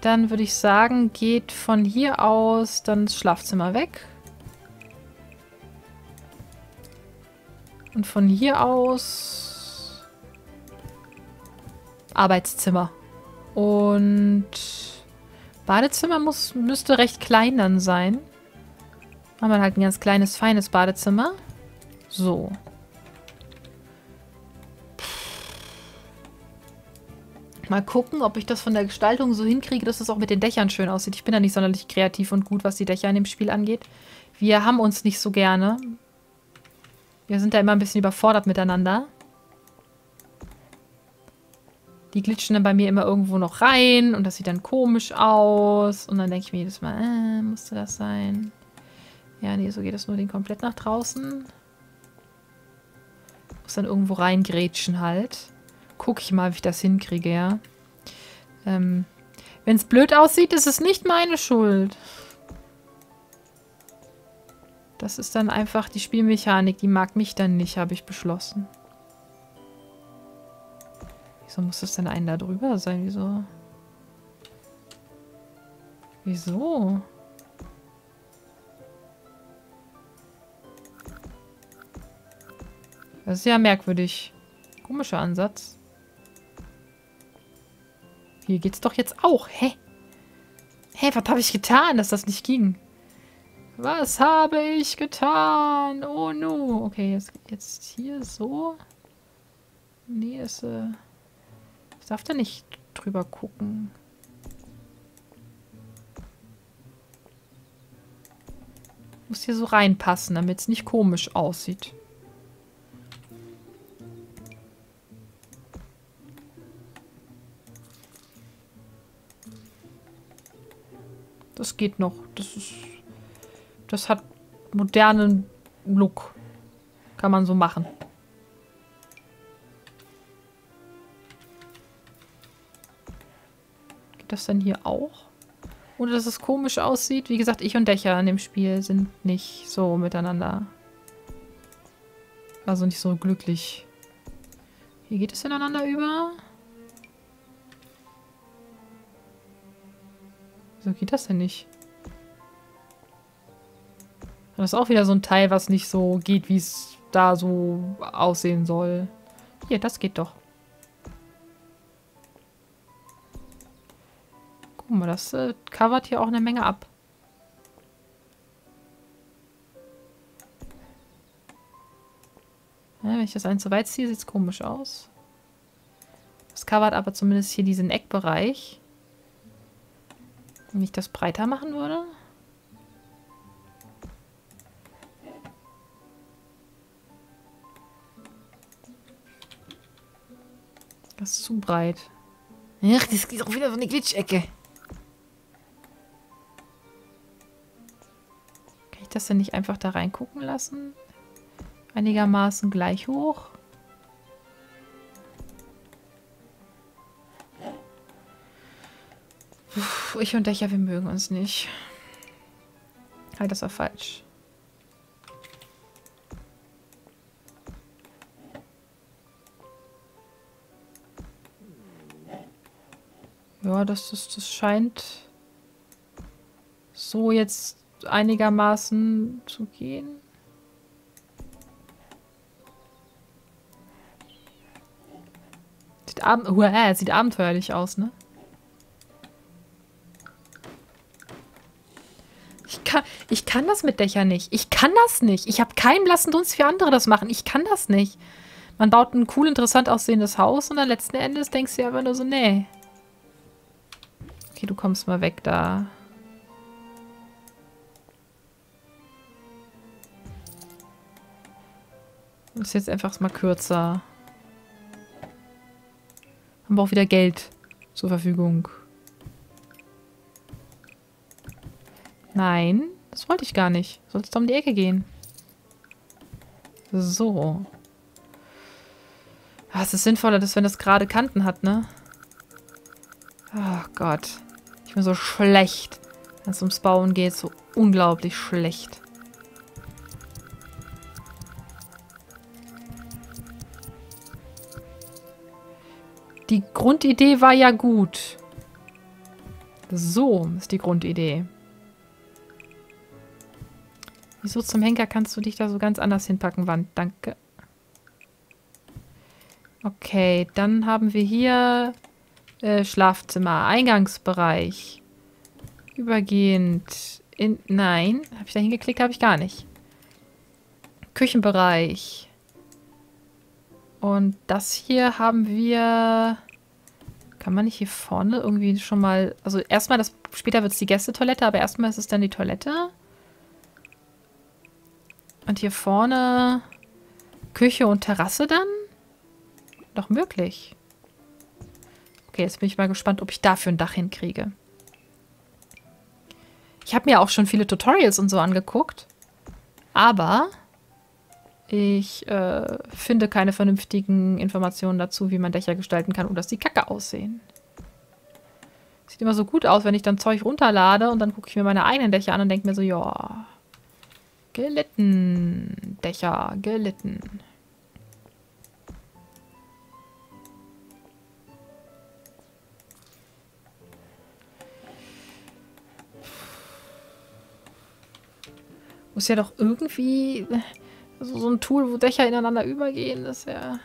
Dann würde ich sagen, geht von hier aus dann das Schlafzimmer weg. Und von hier aus Arbeitszimmer. Und Badezimmer muss, müsste recht klein dann sein. Haben wir halt ein ganz kleines, feines Badezimmer. So. Mal gucken, ob ich das von der Gestaltung so hinkriege, dass es auch mit den Dächern schön aussieht. Ich bin da nicht sonderlich kreativ und gut, was die Dächer in dem Spiel angeht. Wir haben uns nicht so gerne. Wir sind da immer ein bisschen überfordert miteinander. Die glitschen dann bei mir immer irgendwo noch rein und das sieht dann komisch aus. Und dann denke ich mir jedes Mal, äh, musste das sein? Ja, nee, so geht das nur den komplett nach draußen. Muss dann irgendwo reingrätschen halt. Guck ich mal, wie ich das hinkriege, ja. Ähm, Wenn es blöd aussieht, ist es nicht meine Schuld. Das ist dann einfach die Spielmechanik. Die mag mich dann nicht, habe ich beschlossen. Wieso muss das denn einen da drüber sein? Wieso? Wieso? Das ist ja merkwürdig. Komischer Ansatz. Hier geht's doch jetzt auch. Hä? Hä, was habe ich getan, dass das nicht ging? Was habe ich getan? Oh no. Okay, jetzt, jetzt hier so. Nee, ist, äh... Ich darf da nicht drüber gucken. Muss hier so reinpassen, damit es nicht komisch aussieht. Das geht noch. Das ist. Das hat modernen Look. Kann man so machen. Geht das denn hier auch? Oder dass es komisch aussieht? Wie gesagt, ich und Dächer in dem Spiel sind nicht so miteinander. Also nicht so glücklich. Hier geht es ineinander über. Wieso geht das denn nicht? Das ist auch wieder so ein Teil, was nicht so geht, wie es da so aussehen soll. Hier, das geht doch. Guck mal, das äh, covert hier auch eine Menge ab. Ja, wenn ich das eins zu weit ziehe, sieht es komisch aus. Das covert aber zumindest hier diesen Eckbereich. Wenn ich das breiter machen würde? Das ist zu breit. Ach, das geht auch wieder von der Glitschecke. Kann ich das denn nicht einfach da reingucken lassen? Einigermaßen gleich hoch. Ich und Dächer, wir mögen uns nicht. Halt, das war falsch. Ja, das, das, das scheint so jetzt einigermaßen zu gehen. Sieht, ab uh, sieht abenteuerlich aus, ne? Kann, ich kann das mit Dächern nicht. Ich kann das nicht. Ich habe keinen blassen Dunst, wie andere das machen. Ich kann das nicht. Man baut ein cool, interessant aussehendes Haus und dann letzten Endes denkst du ja einfach nur so, nee. Okay, du kommst mal weg da. Das ist jetzt einfach mal kürzer. Haben wir auch wieder Geld zur Verfügung. Nein, das wollte ich gar nicht. Sollst du um die Ecke gehen. So. Ah, es ist sinnvoller, dass wenn das gerade Kanten hat, ne? Ach Gott. Ich bin so schlecht, wenn es ums Bauen geht. So unglaublich schlecht. Die Grundidee war ja gut. So ist die Grundidee. Wieso zum Henker kannst du dich da so ganz anders hinpacken, Wand? Danke. Okay, dann haben wir hier äh, Schlafzimmer, Eingangsbereich. Übergehend in... Nein, habe ich da hingeklickt? Habe ich gar nicht. Küchenbereich. Und das hier haben wir... Kann man nicht hier vorne irgendwie schon mal... Also erstmal, das, später wird es die Gästetoilette, aber erstmal ist es dann die Toilette. Und hier vorne Küche und Terrasse dann? Doch möglich. Okay, jetzt bin ich mal gespannt, ob ich dafür ein Dach hinkriege. Ich habe mir auch schon viele Tutorials und so angeguckt. Aber ich äh, finde keine vernünftigen Informationen dazu, wie man Dächer gestalten kann, ohne dass die kacke aussehen. Sieht immer so gut aus, wenn ich dann Zeug runterlade und dann gucke ich mir meine eigenen Dächer an und denke mir so, ja, Gelitten. Dächer, gelitten. Muss ja doch irgendwie... So ein Tool, wo Dächer ineinander übergehen, das ist ja...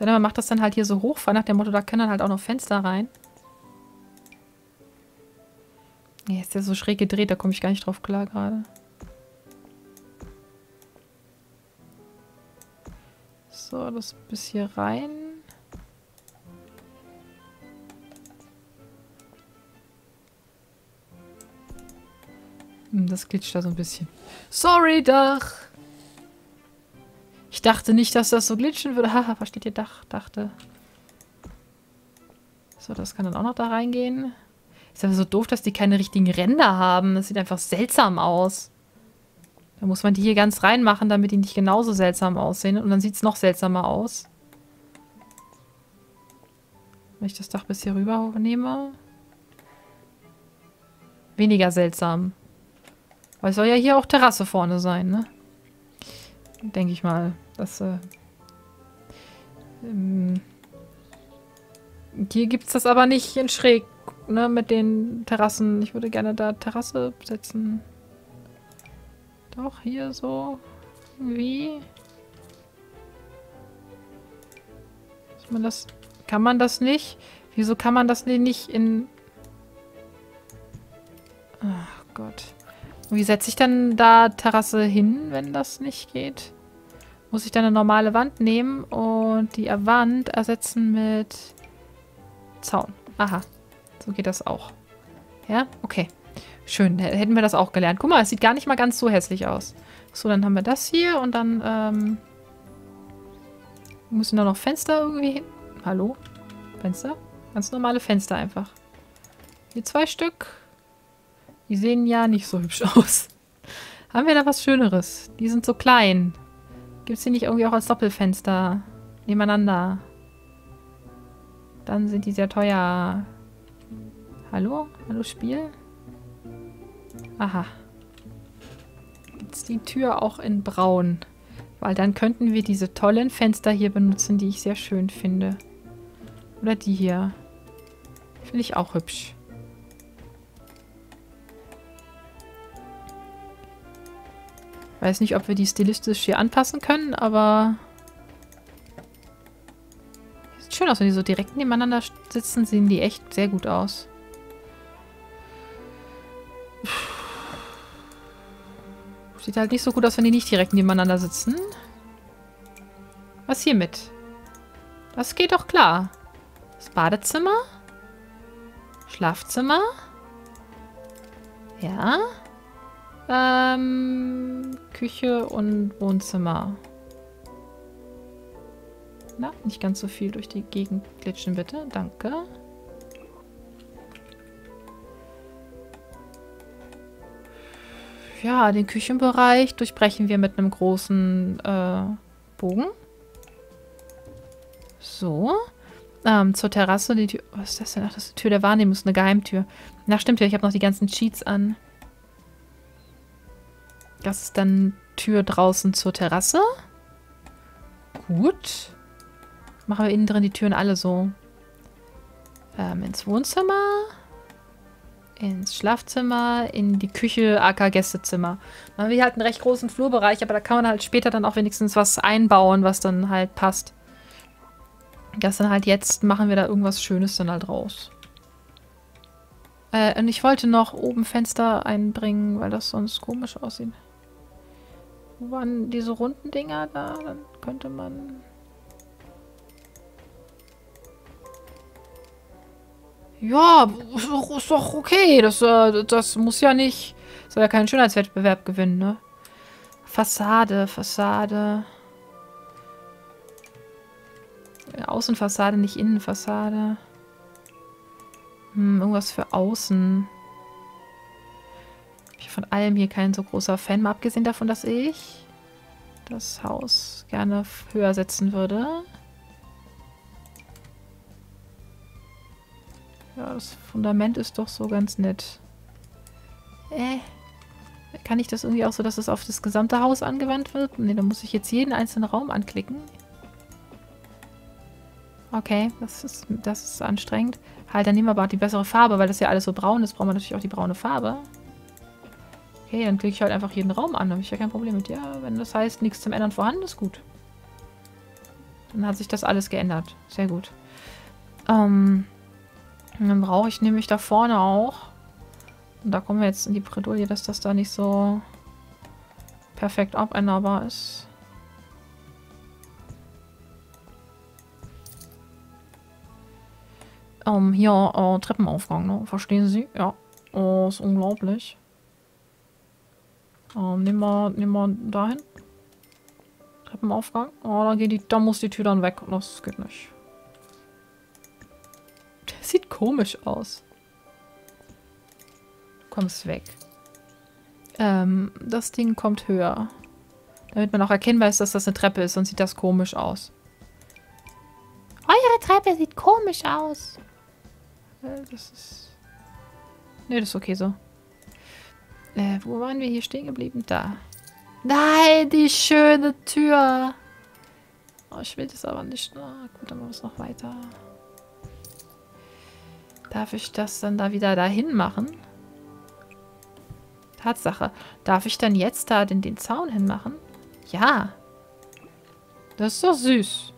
Man macht das dann halt hier so hoch, weil nach dem Motto, da können dann halt auch noch Fenster rein. Nee, ist der so schräg gedreht, da komme ich gar nicht drauf klar gerade. So, das bis hier rein. Hm, das glitscht da so ein bisschen. Sorry, Dach! Ich dachte nicht, dass das so glitschen würde. Haha, versteht ihr Dach? Dachte. So, das kann dann auch noch da reingehen. Ist aber so doof, dass die keine richtigen Ränder haben. Das sieht einfach seltsam aus. Da muss man die hier ganz reinmachen, damit die nicht genauso seltsam aussehen. Und dann sieht es noch seltsamer aus. Wenn ich das Dach bis hier rüber nehme. Weniger seltsam. Weil es soll ja hier auch Terrasse vorne sein, ne? Denke ich mal. Das, äh, ähm, hier gibt es das aber nicht in schräg ne, mit den Terrassen. Ich würde gerne da Terrasse setzen. Doch, hier so. Wie? man das... Kann man das nicht? Wieso kann man das nicht in... Ach Gott. Wie setze ich dann da Terrasse hin, wenn das nicht geht? Muss ich dann eine normale Wand nehmen und die Wand ersetzen mit Zaun. Aha. Geht das auch. Ja, okay. Schön, hätten wir das auch gelernt. Guck mal, es sieht gar nicht mal ganz so hässlich aus. So, dann haben wir das hier und dann ähm, müssen da noch Fenster irgendwie hin. Hallo? Fenster? Ganz normale Fenster einfach. Hier zwei Stück. Die sehen ja nicht so hübsch aus. Haben wir da was Schöneres? Die sind so klein. Gibt es die nicht irgendwie auch als Doppelfenster? Nebeneinander. Dann sind die sehr teuer. Hallo? Hallo Spiel? Aha. Jetzt die Tür auch in braun. Weil dann könnten wir diese tollen Fenster hier benutzen, die ich sehr schön finde. Oder die hier. Finde ich auch hübsch. Weiß nicht, ob wir die stilistisch hier anpassen können, aber... Sieht schön aus, wenn die so direkt nebeneinander sitzen, sehen die echt sehr gut aus. Sieht halt nicht so gut aus, wenn die nicht direkt nebeneinander sitzen. Was hiermit? Das geht doch klar. Das Badezimmer? Schlafzimmer? Ja. Ähm, Küche und Wohnzimmer. Na, nicht ganz so viel durch die Gegend glitschen, bitte. Danke. Ja, den Küchenbereich durchbrechen wir mit einem großen äh, Bogen. So. Ähm, zur Terrasse, die Tür. Was ist das denn? Ach, das ist die Tür der Wahrnehmung, ist eine Geheimtür. Na, stimmt ja, ich habe noch die ganzen Cheats an. Das ist dann Tür draußen zur Terrasse. Gut. Machen wir innen drin die Türen alle so. Ähm, ins Wohnzimmer. Ins Schlafzimmer. In die Küche, aka Gästezimmer. Dann haben wir halt einen recht großen Flurbereich, aber da kann man halt später dann auch wenigstens was einbauen, was dann halt passt. Das dann halt jetzt machen wir da irgendwas Schönes dann halt raus. Äh, und ich wollte noch oben Fenster einbringen, weil das sonst komisch aussieht. Wo waren diese runden Dinger da? Dann könnte man... Ja, ist doch okay. Das, äh, das muss ja nicht... Soll ja keinen Schönheitswettbewerb gewinnen, ne? Fassade, Fassade. Außenfassade, nicht Innenfassade. Hm, irgendwas für außen. Ich bin von allem hier kein so großer Fan, mal abgesehen davon, dass ich das Haus gerne höher setzen würde. Ja, das Fundament ist doch so ganz nett. Äh. Kann ich das irgendwie auch so, dass es auf das gesamte Haus angewandt wird? Ne, dann muss ich jetzt jeden einzelnen Raum anklicken. Okay, das ist, das ist anstrengend. Halt, dann nehmen wir aber auch die bessere Farbe, weil das ja alles so braun ist, brauchen wir natürlich auch die braune Farbe. Okay, dann klicke ich halt einfach jeden Raum an, da habe ich ja kein Problem mit. Ja, wenn das heißt, nichts zum Ändern vorhanden ist, gut. Dann hat sich das alles geändert. Sehr gut. Ähm, dann brauche ich nämlich da vorne auch, und da kommen wir jetzt in die Bredouille, dass das da nicht so perfekt abänderbar ist. Ähm, hier, äh, Treppenaufgang, ne? Verstehen Sie? Ja. Oh, ist unglaublich. Ähm, nehmen wir, nehmen wir dahin. Treppenaufgang. Oh, da geht die, da muss die Tür dann weg. Das geht nicht. Komisch aus. Du kommst weg. Ähm, das Ding kommt höher. Damit man auch erkennbar ist, dass das eine Treppe ist, sonst sieht das komisch aus. Eure Treppe sieht komisch aus. Äh, das ist... Ne, das ist okay so. Äh, wo waren wir hier stehen geblieben? Da. Nein, die schöne Tür. Oh, ich will das aber nicht. Na, gut, dann machen wir es noch weiter. Darf ich das dann da wieder dahin machen? Tatsache. Darf ich dann jetzt da den, den Zaun hinmachen? Ja. Das ist doch süß.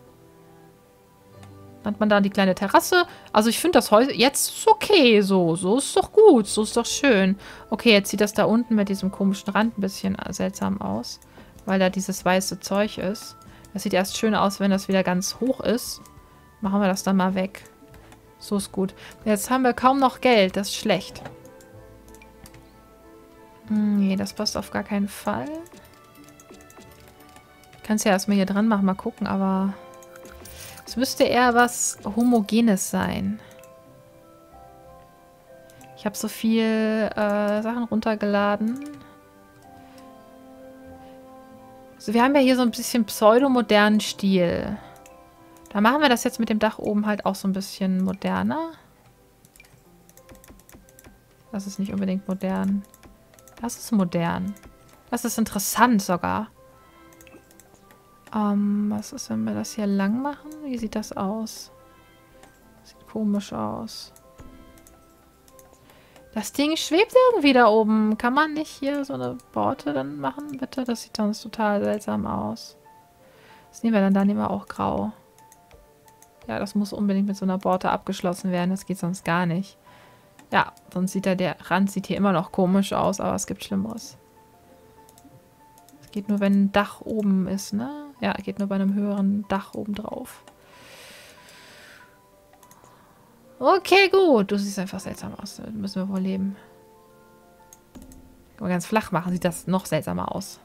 Dann hat man da die kleine Terrasse. Also ich finde das heute jetzt okay so. So ist doch gut. So ist doch schön. Okay, jetzt sieht das da unten mit diesem komischen Rand ein bisschen seltsam aus. Weil da dieses weiße Zeug ist. Das sieht erst schön aus, wenn das wieder ganz hoch ist. Machen wir das dann mal weg. So ist gut. Jetzt haben wir kaum noch Geld. Das ist schlecht. Hm, nee, das passt auf gar keinen Fall. Kannst ja erstmal hier dran machen, mal gucken, aber es müsste eher was Homogenes sein. Ich habe so viel äh, Sachen runtergeladen. Also wir haben ja hier so ein bisschen pseudomodernen Stil. Da machen wir das jetzt mit dem Dach oben halt auch so ein bisschen moderner. Das ist nicht unbedingt modern. Das ist modern. Das ist interessant sogar. Ähm, was ist, wenn wir das hier lang machen? Wie sieht das aus? Sieht komisch aus. Das Ding schwebt irgendwie da oben. Kann man nicht hier so eine Borte dann machen, bitte? Das sieht sonst total seltsam aus. Das nehmen wir dann, da nehmen wir auch grau. Ja, das muss unbedingt mit so einer Borte abgeschlossen werden. Das geht sonst gar nicht. Ja, sonst sieht er, der Rand sieht hier immer noch komisch aus, aber es gibt Schlimmeres. Es geht nur, wenn ein Dach oben ist, ne? Ja, geht nur bei einem höheren Dach oben drauf. Okay, gut. Du siehst einfach seltsam aus. Damit müssen wir wohl leben. Kann man ganz flach machen, sieht das noch seltsamer aus.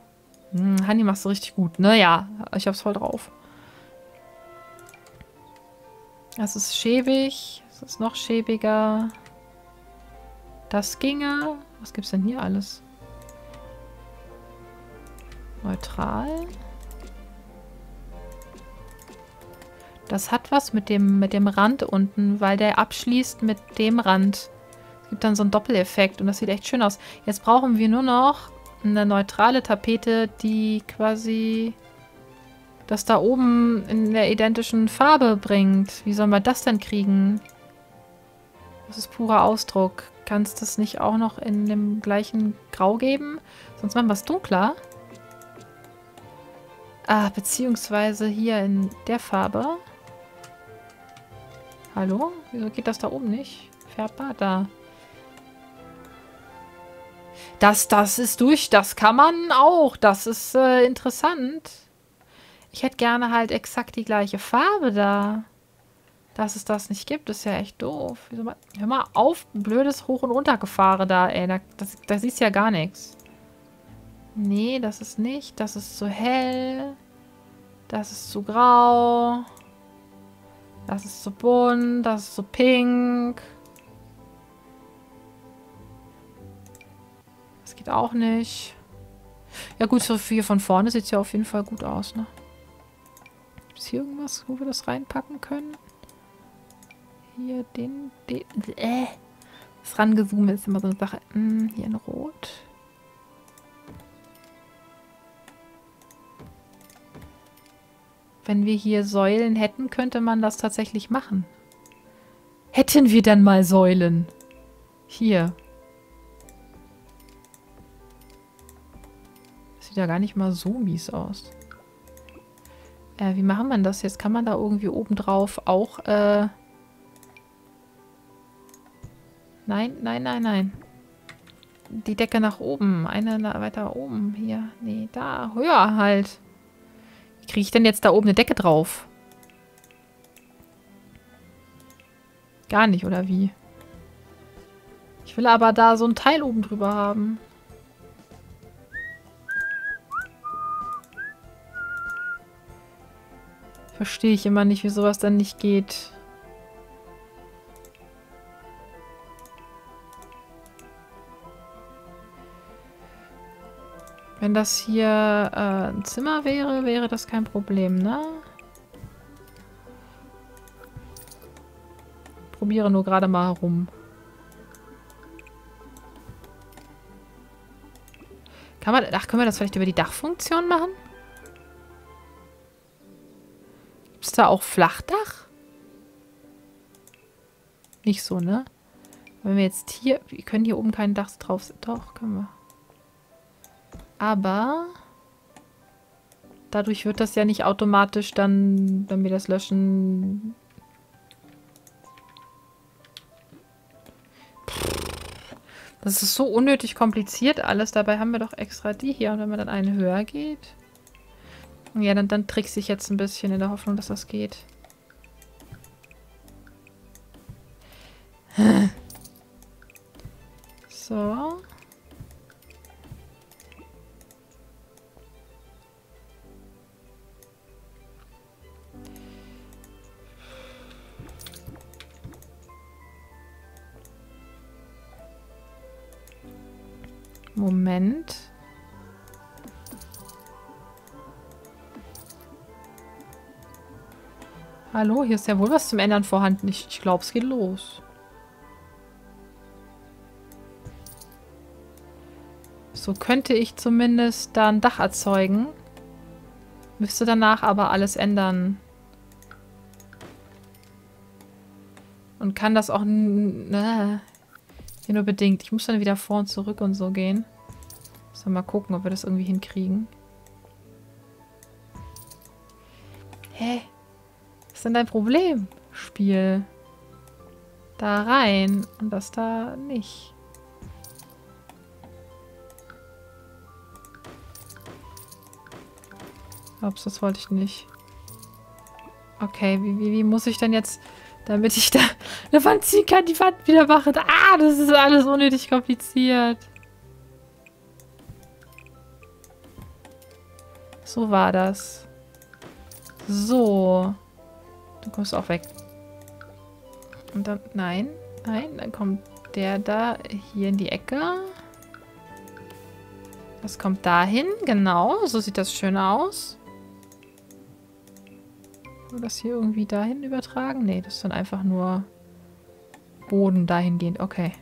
Hm, Hanni machst du richtig gut. Naja, ich hab's voll drauf. Das ist schäbig. Das ist noch schäbiger. Das ginge. Was gibt's denn hier alles? Neutral. Das hat was mit dem, mit dem Rand unten, weil der abschließt mit dem Rand. Es gibt dann so einen Doppeleffekt und das sieht echt schön aus. Jetzt brauchen wir nur noch eine neutrale Tapete, die quasi das da oben in der identischen Farbe bringt. Wie soll man das denn kriegen? Das ist purer Ausdruck. Kannst du es nicht auch noch in dem gleichen Grau geben? Sonst machen wir es dunkler. Ah, beziehungsweise hier in der Farbe. Hallo? Wieso geht das da oben nicht? Färbbar? Da. Das, das ist durch. Das kann man auch. Das ist äh, interessant. Ich hätte gerne halt exakt die gleiche Farbe da. Dass es das nicht gibt, ist ja echt doof. Hör mal auf, blödes Hoch- und Runtergefahren da, ey. Da, das, da siehst ja gar nichts. Nee, das ist nicht. Das ist zu hell. Das ist zu grau. Das ist zu bunt. Das ist zu pink. Das geht auch nicht. Ja gut, so hier von vorne sieht es ja auf jeden Fall gut aus, ne? Gibt es hier irgendwas, wo wir das reinpacken können? Hier den, den, äh. Das rangezoomt ist immer so eine Sache. Hm, hier in Rot. Wenn wir hier Säulen hätten, könnte man das tatsächlich machen. Hätten wir dann mal Säulen? Hier. Das sieht ja gar nicht mal so mies aus. Äh, wie machen wir das jetzt? Kann man da irgendwie obendrauf auch, äh... Nein, nein, nein, nein. Die Decke nach oben. Eine weiter oben. Hier. Nee, da. Höher halt. Kriege ich denn jetzt da oben eine Decke drauf? Gar nicht, oder wie? Ich will aber da so ein Teil oben drüber haben. Verstehe ich immer nicht, wie sowas dann nicht geht. Wenn das hier äh, ein Zimmer wäre, wäre das kein Problem, ne? Probiere nur gerade mal herum. Kann man, ach, können wir das vielleicht über die Dachfunktion machen? Da auch Flachdach? Nicht so, ne? Wenn wir jetzt hier... Wir können hier oben kein Dach drauf... Doch, können wir. Aber dadurch wird das ja nicht automatisch dann, wenn wir das löschen... Das ist so unnötig kompliziert alles. Dabei haben wir doch extra die hier. Und wenn man dann einen höher geht... Ja, dann, dann trickse ich jetzt ein bisschen in der Hoffnung, dass das geht. Hallo, hier ist ja wohl was zum Ändern vorhanden. Ich, ich glaube, es geht los. So könnte ich zumindest da ein Dach erzeugen. Müsste danach aber alles ändern. Und kann das auch... Ne, hier nur bedingt. Ich muss dann wieder vor und zurück und so gehen. So, mal gucken, ob wir das irgendwie hinkriegen. Hä? Was ist denn dein Problem, Spiel? Da rein und das da nicht. Ups, das wollte ich nicht. Okay, wie, wie, wie muss ich denn jetzt damit ich da eine Wand ziehen kann, die Wand wieder machen. Ah, das ist alles unnötig kompliziert. So war das. So. Du kommst auch weg. Und dann, nein, nein, dann kommt der da hier in die Ecke. Das kommt dahin, genau. So sieht das schön aus. Wir das hier irgendwie dahin übertragen? Nee, das ist dann einfach nur Boden dahingehend. Okay.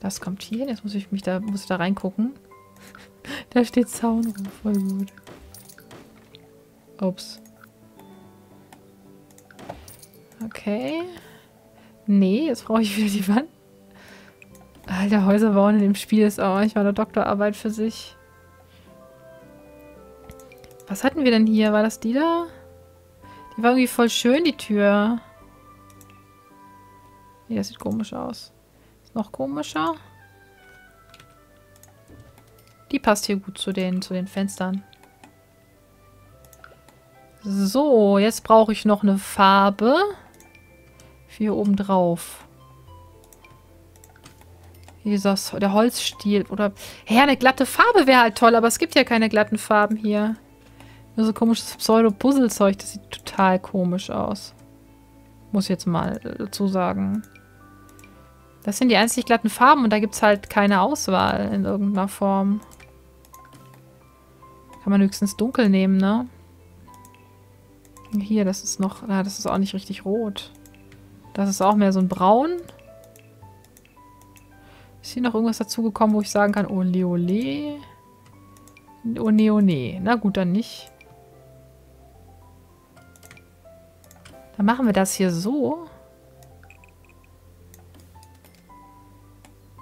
Das kommt hier. Jetzt muss ich mich da, muss ich da reingucken. da steht Zaun rum, voll gut. Ups. Okay. Nee, jetzt brauche ich wieder die Wand. Alter, Häuser bauen in dem Spiel ist auch manchmal eine Doktorarbeit für sich. Was hatten wir denn hier? War das die da? Die war irgendwie voll schön, die Tür. Nee, das sieht komisch aus. Ist noch komischer. Die passt hier gut zu den, zu den Fenstern. So, jetzt brauche ich noch eine Farbe. Hier oben drauf. Das, der Holzstiel. Oder, hä, eine glatte Farbe wäre halt toll, aber es gibt ja keine glatten Farben hier. Nur so komisches Pseudo-Puzzle-Zeug, das sieht total komisch aus. Muss ich jetzt mal dazu sagen. Das sind die einzig glatten Farben und da gibt es halt keine Auswahl in irgendeiner Form. Kann man höchstens dunkel nehmen, ne? Hier, das ist noch... Ah, das ist auch nicht richtig rot. Das ist auch mehr so ein Braun. Ist hier noch irgendwas dazugekommen, wo ich sagen kann, ole ole? Oh nee, oh nee. Na gut, dann nicht. Dann machen wir das hier so.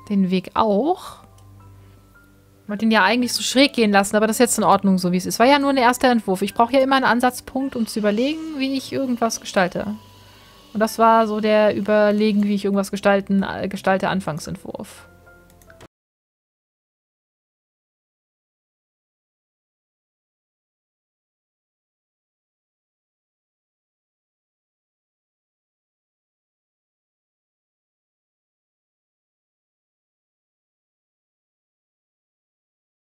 Den Weg auch. Ich wollte ihn ja eigentlich so schräg gehen lassen, aber das ist jetzt in Ordnung, so wie es ist. War ja nur ein erster Entwurf. Ich brauche ja immer einen Ansatzpunkt, um zu überlegen, wie ich irgendwas gestalte. Und das war so der Überlegen, wie ich irgendwas gestalten, äh, gestalte, Anfangsentwurf.